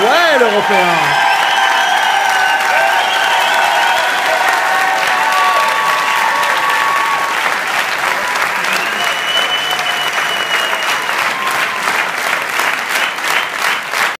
Ouais, l'européen.